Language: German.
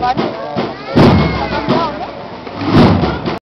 Warte.